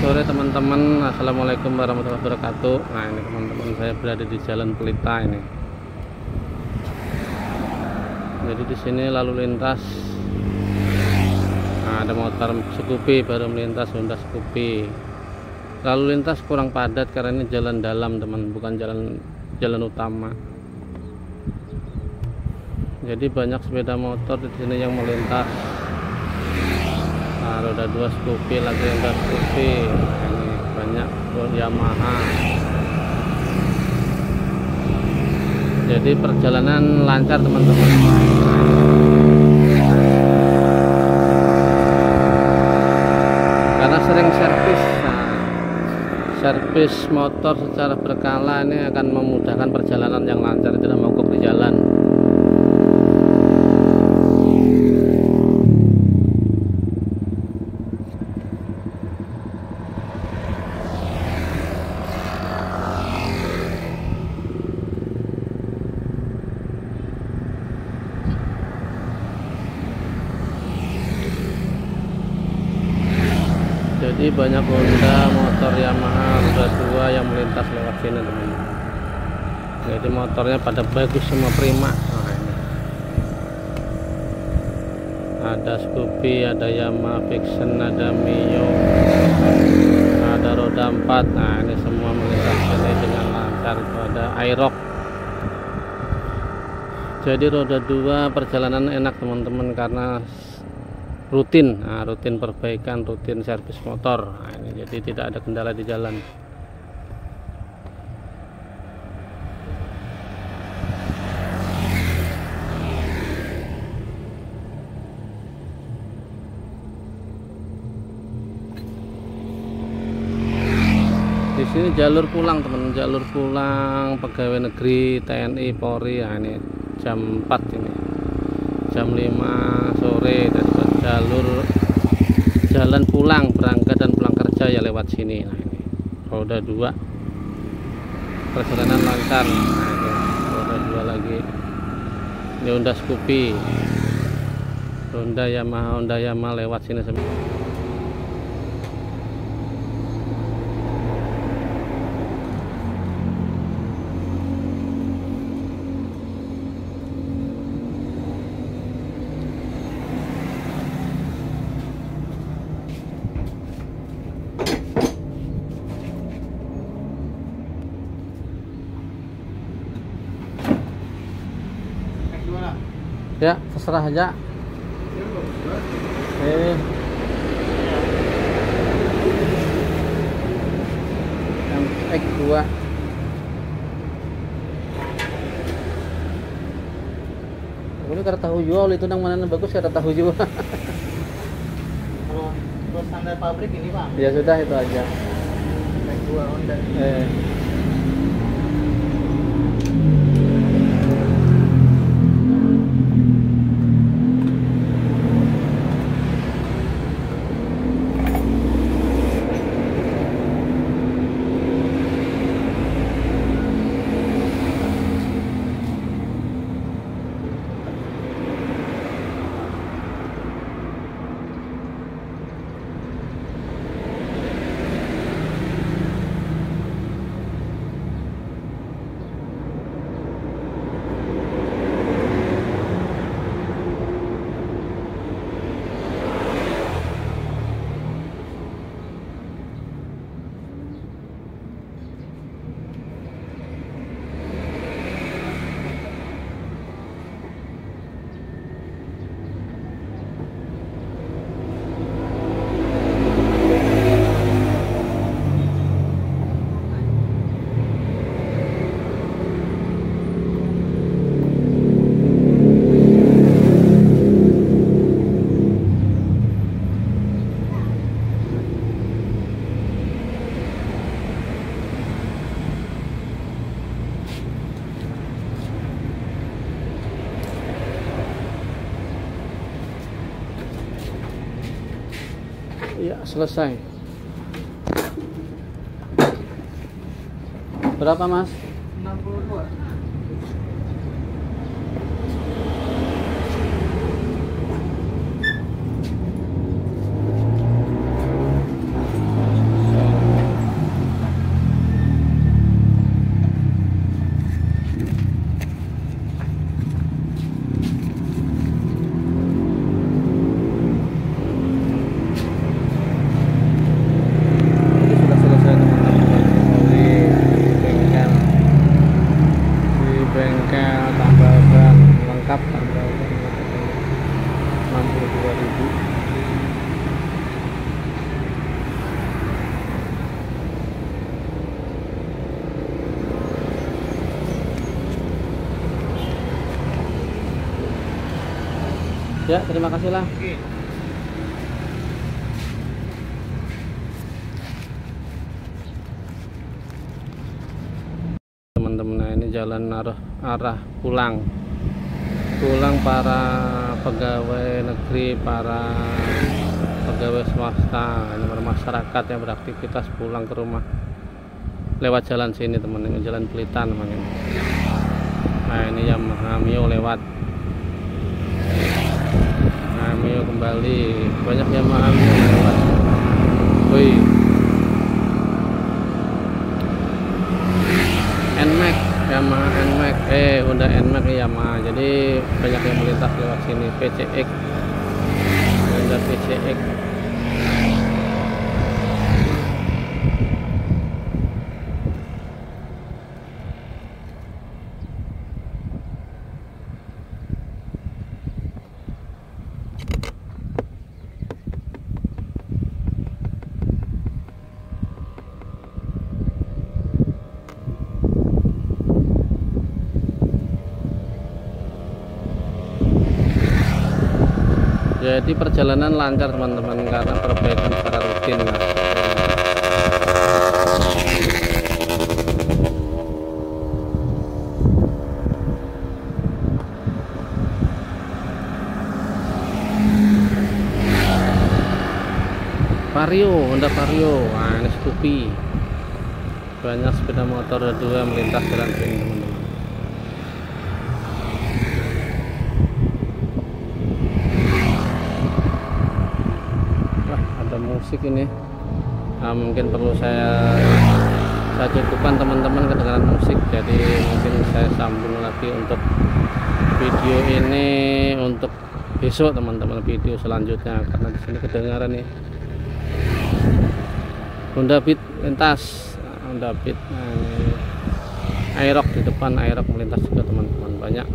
sore teman-teman. Assalamualaikum warahmatullahi wabarakatuh. Nah ini teman-teman saya berada di Jalan Pelita ini. Jadi di sini lalu lintas. Nah, Ada motor Scoopy baru melintas Honda Scoopy. Lalu lintas kurang padat karena ini jalan dalam teman bukan jalan jalan utama. Jadi banyak sepeda motor di sini yang melintas nah, roda dua Scoopy lagi roda Scoopy. Ini banyak Yamaha. Jadi perjalanan lancar teman-teman. Karena sering servis nah, servis motor secara berkala ini akan memudahkan perjalanan yang lancar. Tidak mogok di jalan banyak Honda motor Yamaha roda dua yang melintas lewat sini teman-teman. Jadi motornya pada bagus semua prima. Nah, ini. ada Scoopy ada Yamaha Vixen ada Mio ada roda 4 nah ini semua melintas sini dengan lancar ada Aerox. Jadi roda dua perjalanan enak teman-teman karena rutin. Nah, rutin perbaikan rutin servis motor. Nah, ini jadi tidak ada kendala di jalan. Di sini jalur pulang teman. Jalur pulang pegawai negeri TNI Polri. Ya ini jam 4 ini. Jam 5 sore dan jalur jalan pulang berangkat dan pulang kerja ya lewat sini. Nah ini. Roda dua. Perjalanan lancar. Roda dua lagi. Ini Honda Scoopy. Honda Yamaha Honda Yamaha lewat sini semua ya terserah aja. Eh. Yang X2 ini kata tahu jual itu yang mana bagus kata tahu jual. Kalau standar pabrik ini pak, ya sudah itu aja. Dua Honda. eh Ya, selesai. Berapa, Mas? 62. bengkel tambal ban lengkap tambal ban 62 ribu. Ya terima kasih lah. Jalan arah arah pulang. Pulang para pegawai negeri para pegawai swasta ini para masyarakat yang beraktivitas pulang ke rumah. Lewat jalan sini teman ini jalan Pelitan teman ini. Nah ini Yamaha Mio lewat. Nah Mio kembali. Banyak Yamaha Mio lewat. Wih NMAX Yamaha NMAX eh Honda NMAX Yamaha jadi banyak yang melintas lewat sini PCX Honda PCX jadi perjalanan lancar teman-teman karena perbaikan secara rutin lah. Vario, Honda Vario, nah ini Scoopy. Banyak sepeda motor dua melintas jalan sini teman-teman Wah, musik ini. Nah, mungkin perlu saya saya cukupkan teman-teman kedengaran musik. Jadi mungkin saya sambung lagi untuk video ini untuk besok teman-teman video selanjutnya karena di sini kedengaran nih. Honda Beat lintas, Honda Beat. Ini Aerox di depan Aerox melintas juga teman-teman banyak